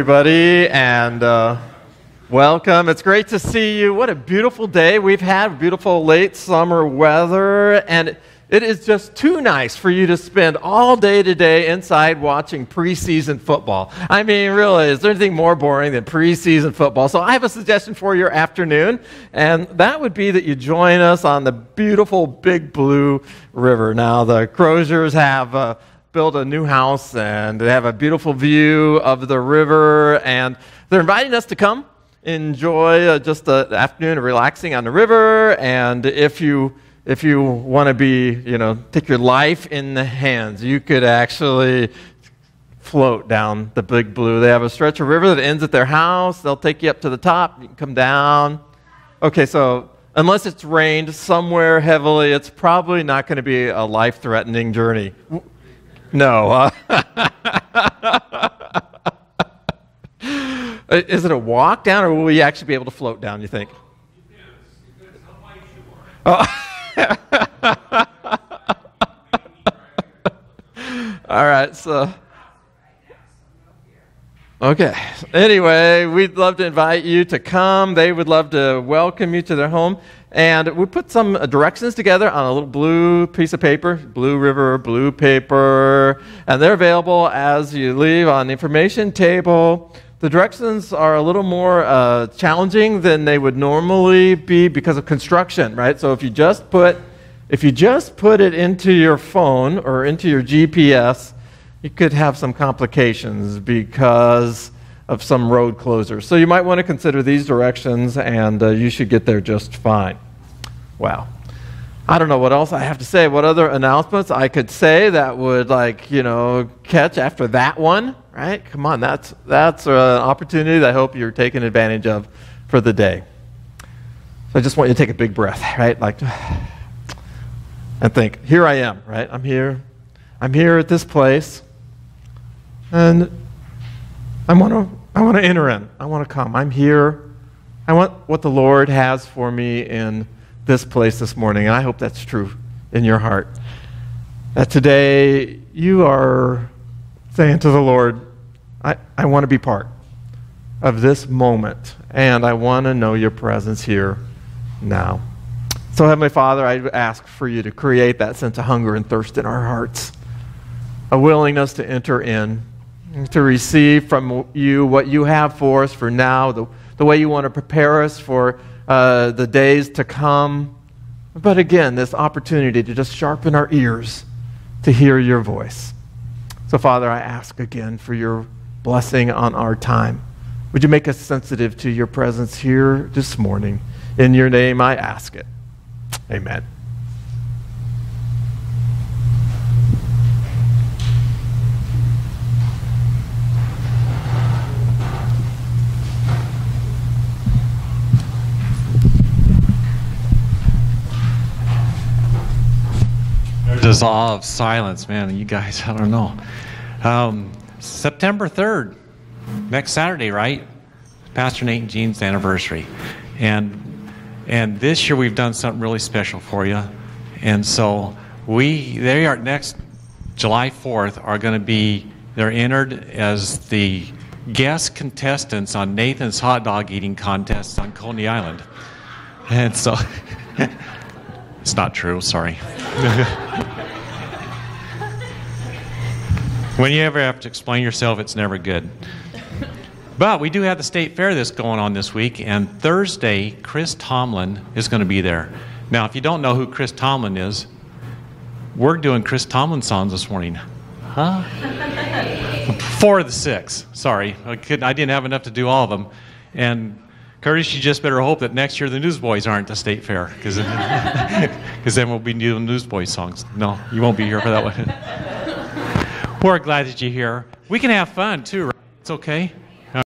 everybody, and uh, welcome. It's great to see you. What a beautiful day we've had, beautiful late summer weather, and it is just too nice for you to spend all day today inside watching preseason football. I mean, really, is there anything more boring than preseason football? So I have a suggestion for your afternoon, and that would be that you join us on the beautiful Big Blue River. Now, the Croziers have. Uh, built a new house and they have a beautiful view of the river and they're inviting us to come enjoy uh, just the afternoon of relaxing on the river. And if you if you want to be you know take your life in the hands you could actually float down the big blue. They have a stretch of river that ends at their house. They'll take you up to the top. You can come down. Okay so unless it's rained somewhere heavily it's probably not going to be a life-threatening journey no. Uh, is it a walk down, or will we actually be able to float down, you think? Oh. All right, so. Okay. Anyway, we'd love to invite you to come. They would love to welcome you to their home. And we put some directions together on a little blue piece of paper, Blue River blue paper, and they're available as you leave on the information table. The directions are a little more uh, challenging than they would normally be because of construction, right? So if you just put if you just put it into your phone or into your GPS, you could have some complications because of some road closures. So you might want to consider these directions, and uh, you should get there just fine. Wow. I don't know what else I have to say. What other announcements I could say that would, like, you know, catch after that one, right? Come on, that's, that's an opportunity that I hope you're taking advantage of for the day. So I just want you to take a big breath, right? Like, and think, here I am, right? I'm here. I'm here at this place. And I want to I want to enter in. I want to come. I'm here. I want what the Lord has for me in this place this morning. And I hope that's true in your heart. That today you are saying to the Lord, I, I want to be part of this moment, and I want to know your presence here now. So, Heavenly Father, I ask for you to create that sense of hunger and thirst in our hearts, a willingness to enter in, to receive from you what you have for us for now, the, the way you want to prepare us for uh, the days to come. But again, this opportunity to just sharpen our ears to hear your voice. So, Father, I ask again for your blessing on our time. Would you make us sensitive to your presence here this morning? In your name, I ask it. Amen. Dissolve silence, man. You guys, I don't know. Um, September 3rd, next Saturday, right? Pastor Nate and Jean's anniversary. And and this year we've done something really special for you. And so we they are next July 4th are going to be they're entered as the guest contestants on Nathan's hot dog eating contest on Coney Island. And so it's not true, sorry. when you ever have to explain yourself, it's never good. But we do have the state fair that's going on this week, and Thursday, Chris Tomlin is going to be there. Now, if you don't know who Chris Tomlin is, we're doing Chris Tomlin songs this morning. Huh? Four of the six. Sorry, I, I didn't have enough to do all of them. And Curtis, you just better hope that next year the Newsboys aren't the state fair, because then we'll be doing Newsboys songs. No, you won't be here for that one. We're glad that you're here. We can have fun too, right? It's okay.